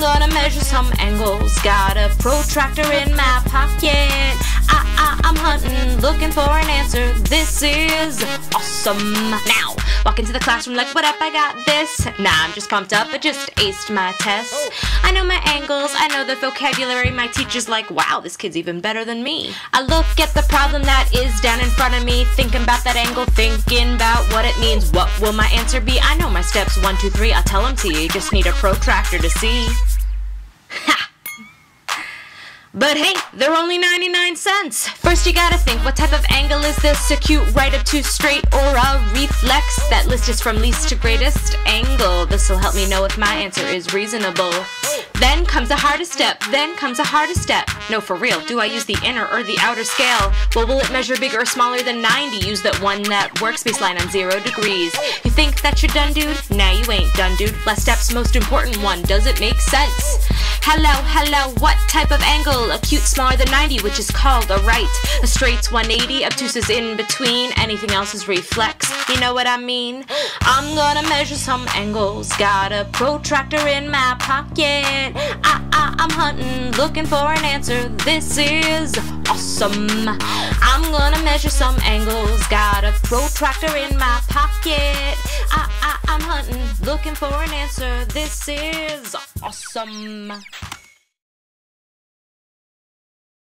gonna measure some angles. Got a protractor in my pocket. I, I, I'm hunting, looking for an answer. This is awesome. Now, walk into the classroom like, what up, I got this. Nah, I'm just pumped up, I just aced my test. I know my angles, I know the vocabulary. My teacher's like, wow, this kid's even better than me. I look at the problem that is down in front of me, thinking about that angle, thinking about what it means. What will my answer be? I know my steps, one, two, three. I'll tell them to. You just need a protractor to see. But hey, they're only 99 cents. First you gotta think, what type of angle is this? Acute, right obtuse, straight, or a reflex? That list is from least to greatest angle. This'll help me know if my answer is reasonable. Then comes the hardest step, then comes the hardest step. No, for real, do I use the inner or the outer scale? Well, will it measure bigger or smaller than 90? Use that one that workspace line on zero degrees. You think that you're done, dude? Nah, you ain't done, dude. Last step's most important one. Does it make sense? Hello, hello, what type of angle? Acute smaller than 90, which is called a right. A straight's 180, obtuse is in between. Anything else is reflex. You know what I mean? I'm gonna measure some angles. Got a protractor in my pocket. I, I, I'm hunting, looking for an answer. This is awesome. I'm gonna measure some angles. Got a protractor in my pocket. I, I, I'm hunting, looking for an answer. This is awesome.